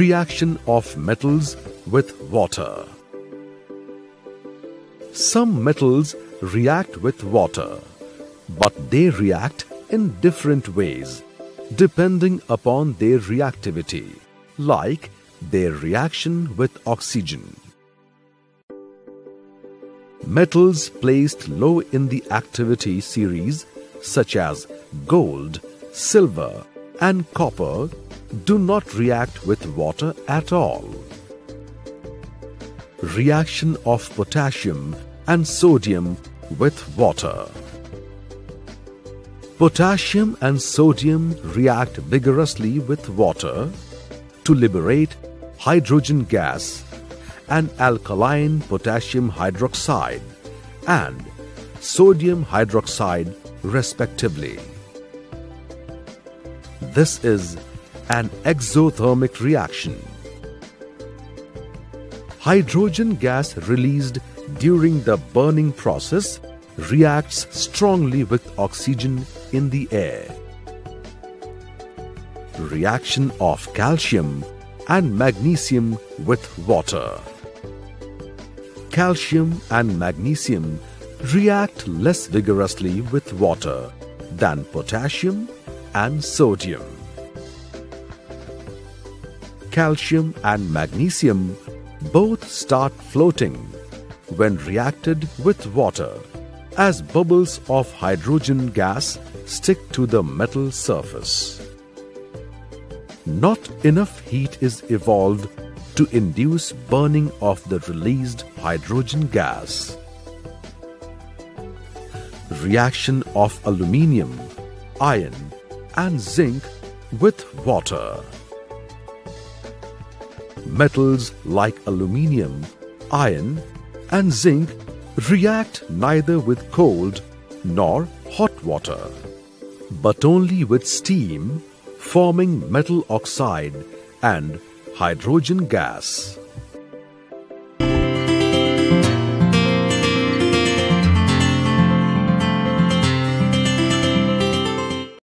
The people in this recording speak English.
Reaction of metals with water. Some metals react with water, but they react in different ways depending upon their reactivity, like their reaction with oxygen. Metals placed low in the activity series, such as gold, silver, and copper, do not react with water at all. Reaction of potassium and sodium with water. Potassium and sodium react vigorously with water to liberate hydrogen gas and alkaline potassium hydroxide and sodium hydroxide respectively. This is an exothermic reaction. Hydrogen gas released during the burning process reacts strongly with oxygen in the air. Reaction of calcium and magnesium with water. Calcium and magnesium react less vigorously with water than potassium and sodium. Calcium and magnesium both start floating when reacted with water as bubbles of hydrogen gas stick to the metal surface. Not enough heat is evolved to induce burning of the released hydrogen gas. Reaction of aluminium, iron and zinc with water. Metals like aluminium, iron and zinc react neither with cold nor hot water, but only with steam forming metal oxide and hydrogen gas.